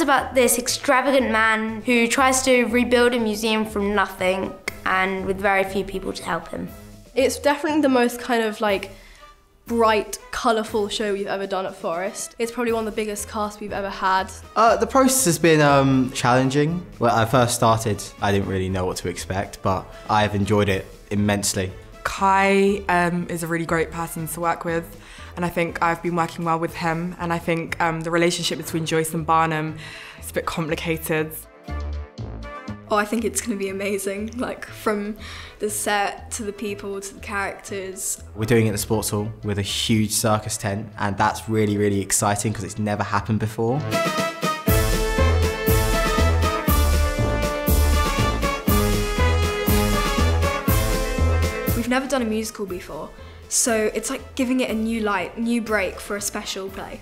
about this extravagant man who tries to rebuild a museum from nothing and with very few people to help him. It's definitely the most kind of like bright, colourful show we've ever done at Forest. It's probably one of the biggest casts we've ever had. Uh, the process has been um, challenging. When I first started, I didn't really know what to expect, but I've enjoyed it immensely. Kai um, is a really great person to work with, and I think I've been working well with him. And I think um, the relationship between Joice and Barnum is a bit complicated. Oh, I think it's going to be amazing. Like from the set to the people to the characters. We're doing it at the sports hall with a huge circus tent, and that's really, really exciting because it's never happened before. Never done a musical before, so it's like giving it a new light, new break for a special play.